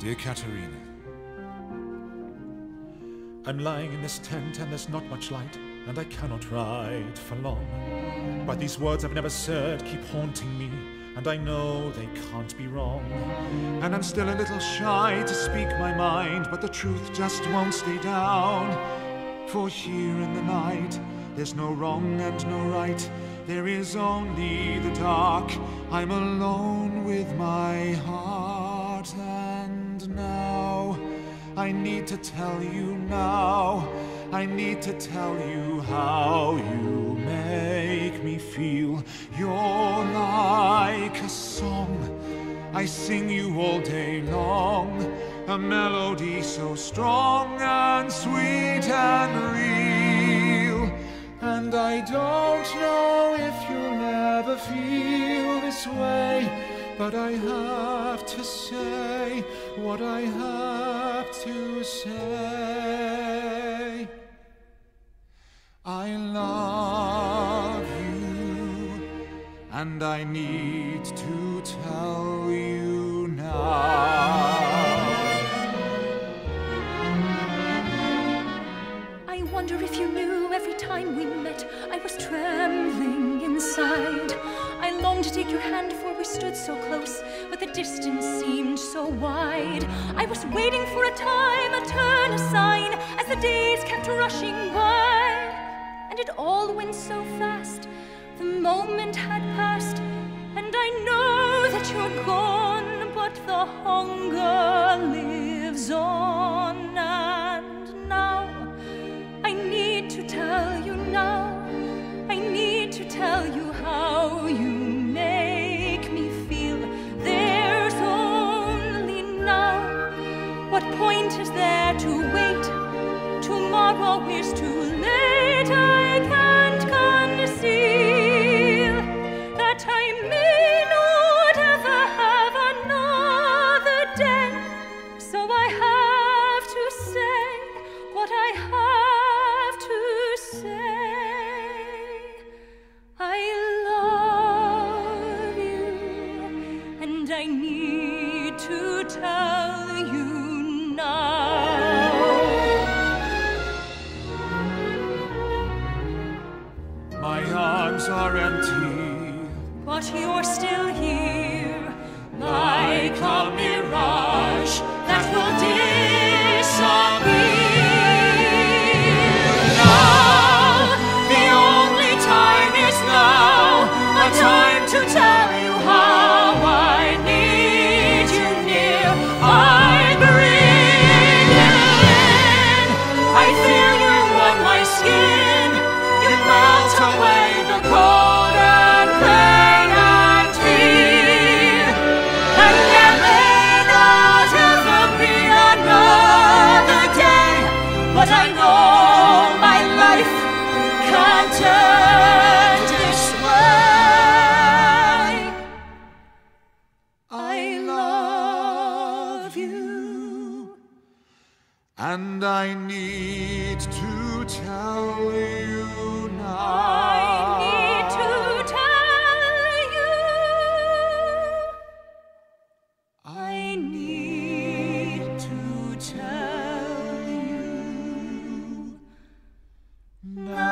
Dear Katerina, I'm lying in this tent and there's not much light, and I cannot write for long. But these words I've never said keep haunting me, and I know they can't be wrong. And I'm still a little shy to speak my mind, but the truth just won't stay down. For here in the night, there's no wrong and no right, there is only the dark. I'm alone with my heart, now I need to tell you now. I need to tell you how you make me feel. You're like a song. I sing you all day long. A melody so strong and sweet and real. And I don't know if you'll ever feel this way. But I have to say what I have to say. I love you, and I need to tell you now. I wonder if you knew every time we met I was trembling inside. I longed to take your hand for we stood so close, but the distance seemed so wide. I was waiting for a time, a turn, a sign, as the days kept rushing by. And it all went so fast, the moment had passed, and I know that you're gone, but the hunger lives on. To wait? Tomorrow is too are empty. But you're still here, like a mirage And I need to tell you now. I need to tell you. I need to tell you now.